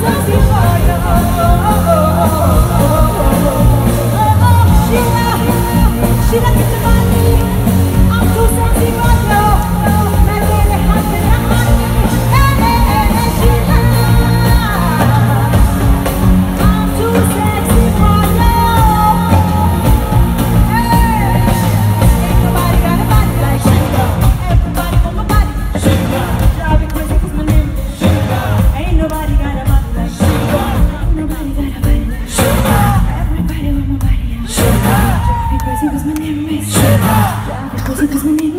Sheila, Sheila, Sheila, 風がね。